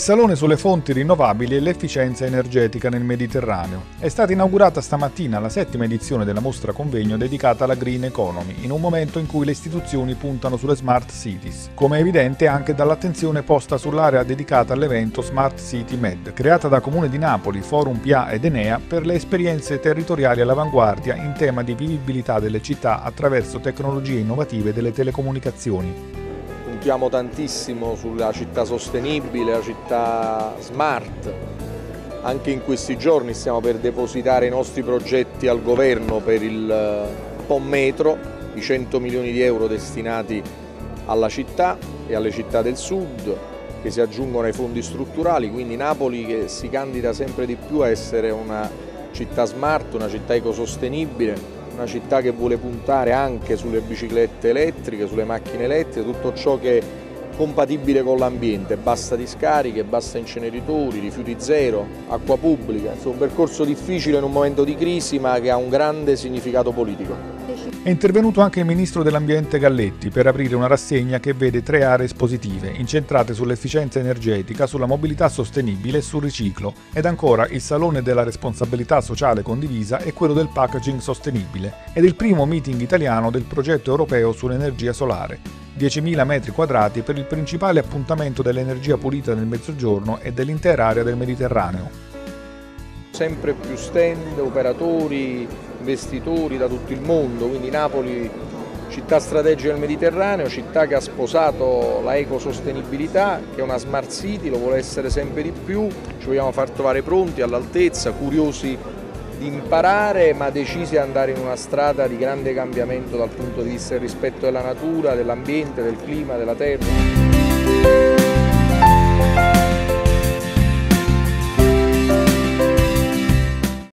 Salone sulle fonti rinnovabili e l'efficienza energetica nel Mediterraneo. È stata inaugurata stamattina la settima edizione della mostra convegno dedicata alla Green Economy, in un momento in cui le istituzioni puntano sulle smart cities, come è evidente anche dall'attenzione posta sull'area dedicata all'evento Smart City Med, creata da Comune di Napoli, Forum PA ed Enea per le esperienze territoriali all'avanguardia in tema di vivibilità delle città attraverso tecnologie innovative delle telecomunicazioni puntiamo tantissimo sulla città sostenibile, la città smart. Anche in questi giorni stiamo per depositare i nostri progetti al governo per il eh, POM Metro, i 100 milioni di euro destinati alla città e alle città del sud che si aggiungono ai fondi strutturali, quindi Napoli che si candida sempre di più a essere una città smart, una città ecosostenibile, una città che vuole puntare anche sulle biciclette elettriche, sulle macchine elettriche, tutto ciò che è compatibile con l'ambiente, basta discariche, basta inceneritori, rifiuti zero, acqua pubblica, insomma un percorso difficile in un momento di crisi ma che ha un grande significato politico. È intervenuto anche il ministro dell'Ambiente Galletti per aprire una rassegna che vede tre aree espositive, incentrate sull'efficienza energetica, sulla mobilità sostenibile e sul riciclo, ed ancora il Salone della responsabilità sociale condivisa e quello del packaging sostenibile, ed il primo meeting italiano del progetto europeo sull'energia solare. 10.000 metri quadrati per il principale appuntamento dell'energia pulita nel Mezzogiorno e dell'intera area del Mediterraneo. Sempre più stand, operatori, investitori da tutto il mondo, quindi Napoli città strategica del Mediterraneo, città che ha sposato la ecosostenibilità, che è una smart city, lo vuole essere sempre di più, ci vogliamo far trovare pronti, all'altezza, curiosi di imparare ma decisi ad andare in una strada di grande cambiamento dal punto di vista del rispetto della natura, dell'ambiente, del clima, della terra.